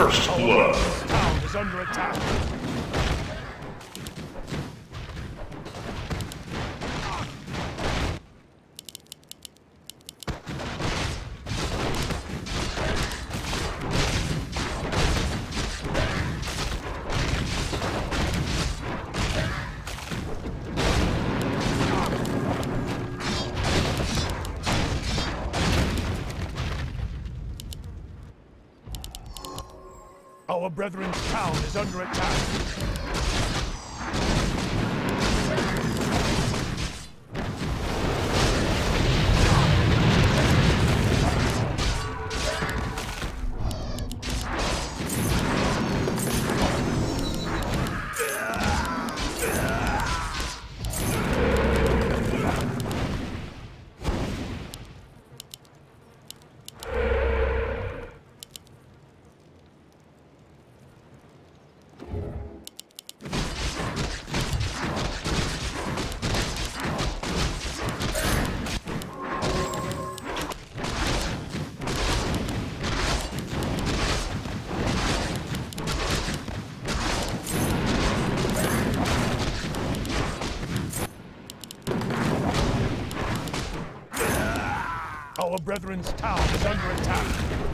First blood. Town is under attack. Is under attack. Brethren's town is under attack.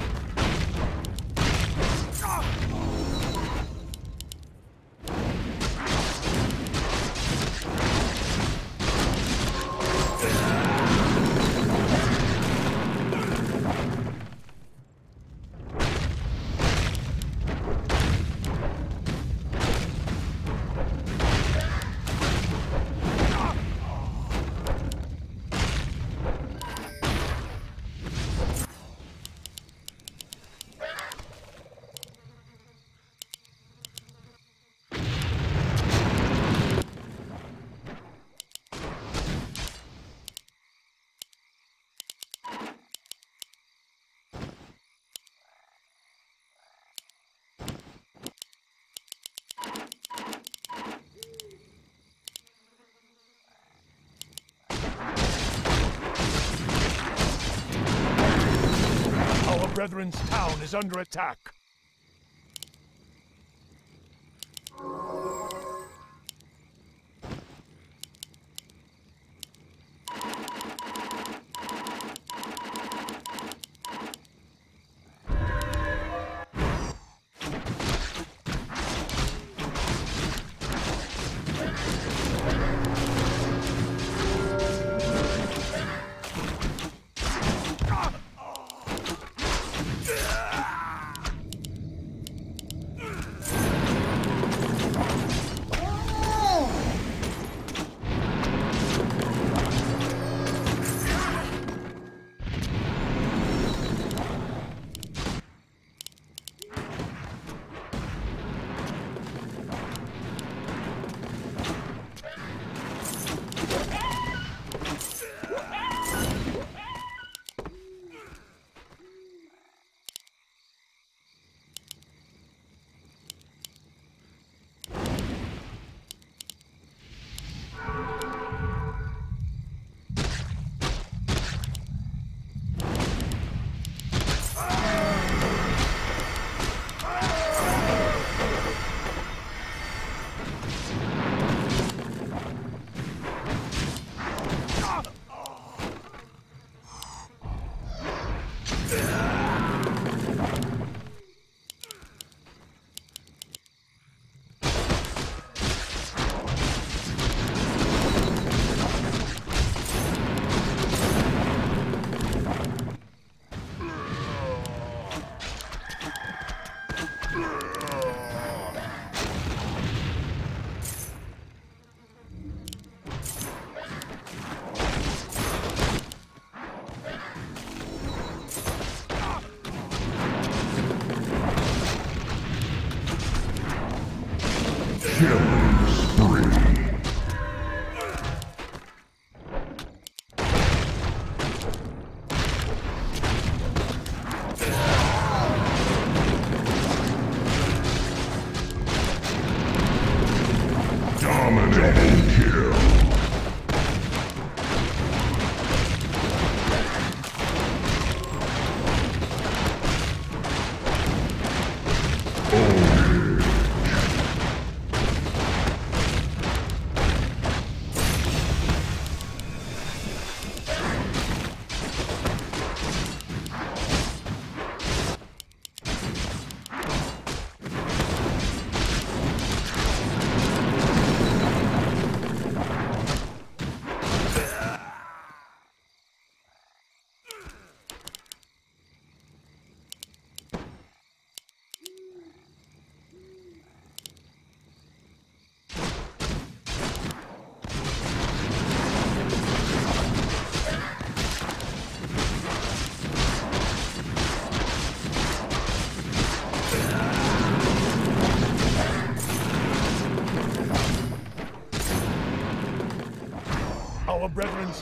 Brethren's town is under attack.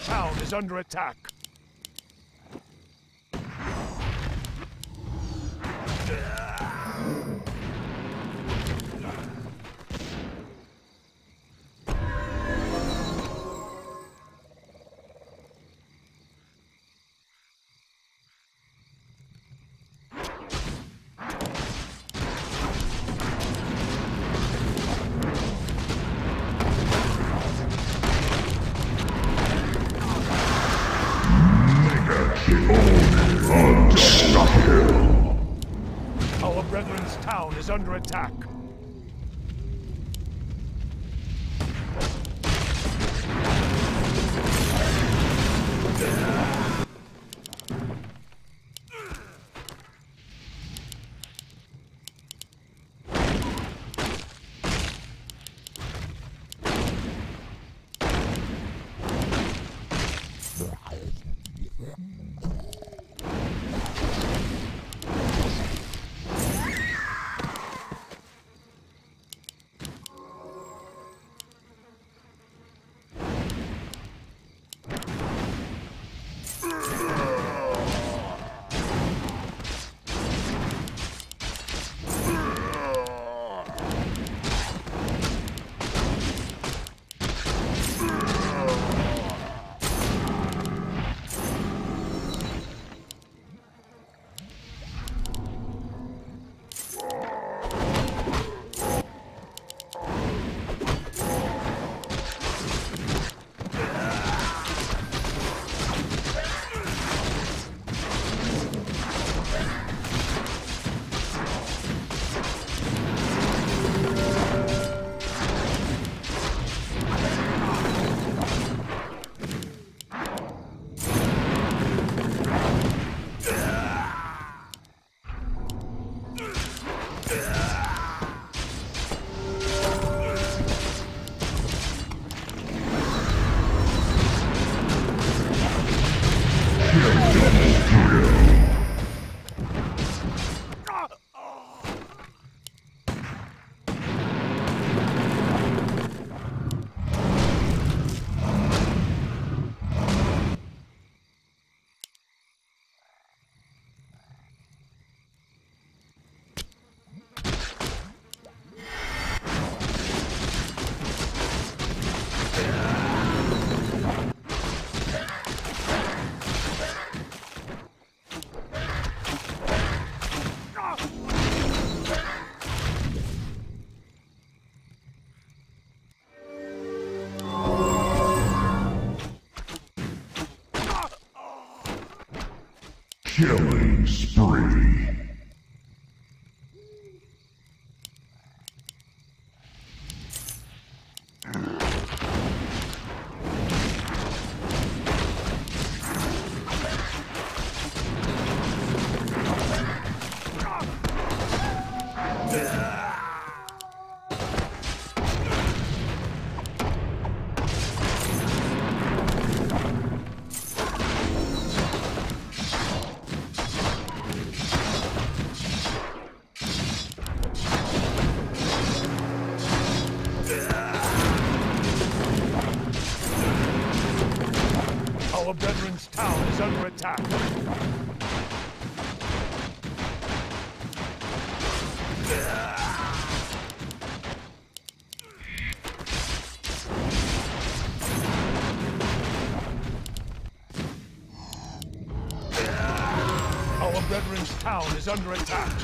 Town is under attack. Killing spree. Under attack. Our brethren's town is under attack.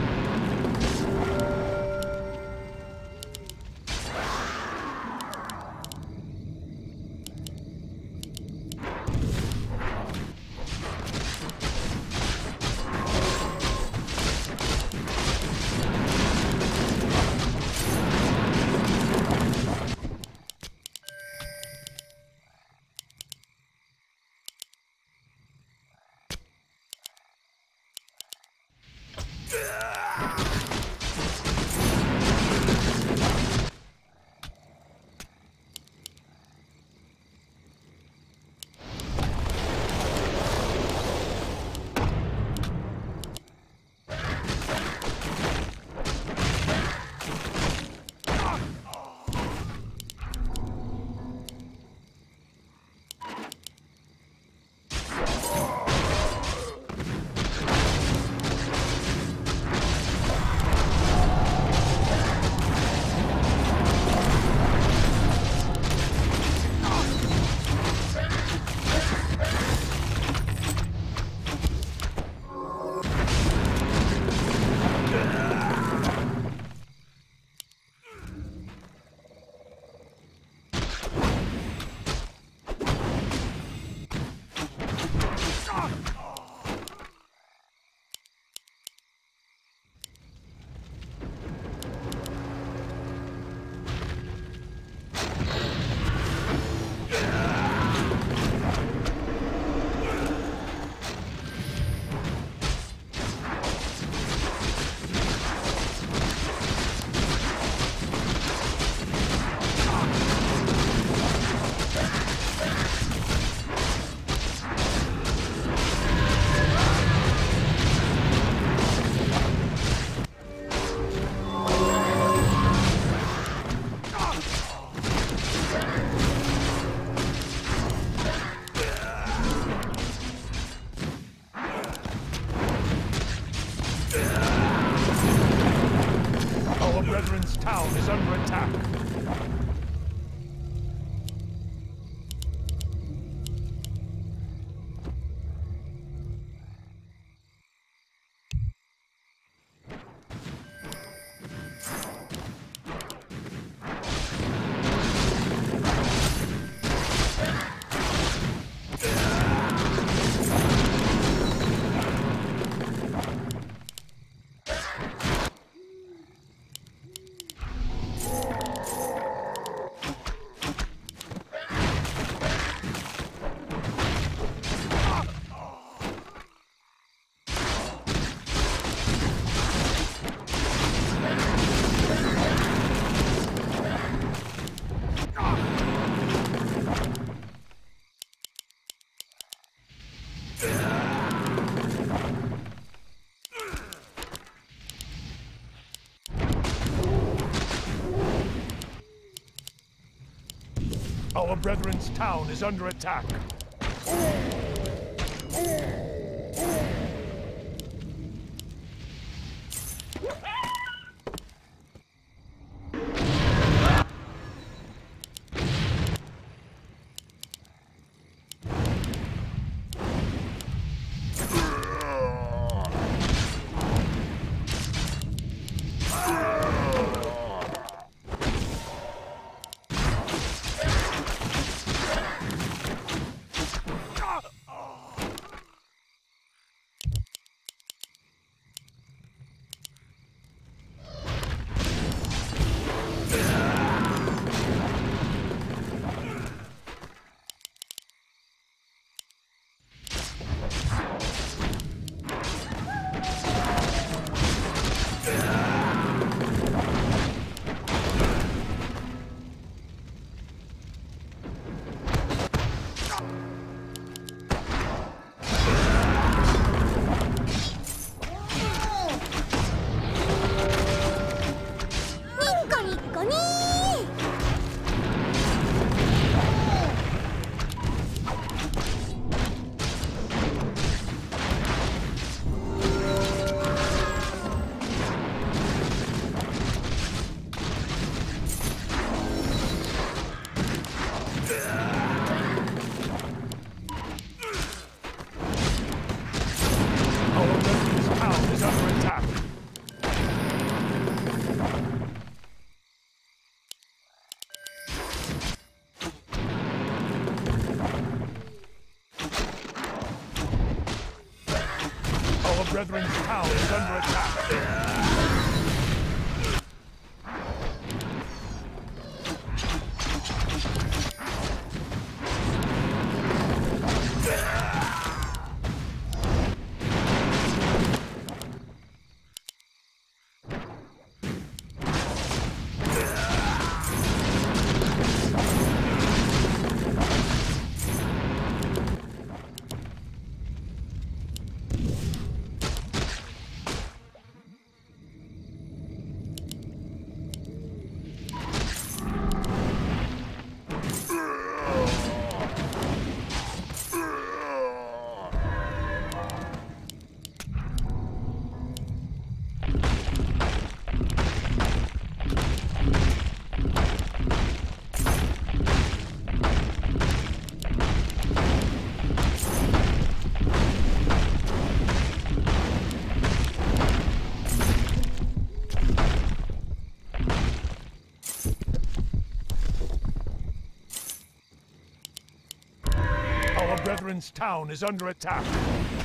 Brethren's town is under attack. Town is under attack.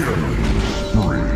Killing spree.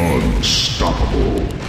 Unstoppable.